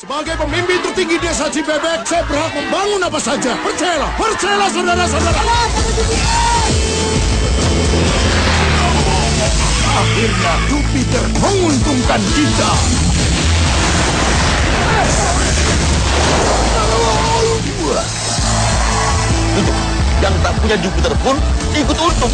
Sebagai pemimpin tertinggi desa Cibebek, saya berhak membangun apa saja. Percayalah, percayalah saudara-saudara. Akhirnya Jupiter menguntungkan kita. Yang tak punya Jupiter pun ikut untung.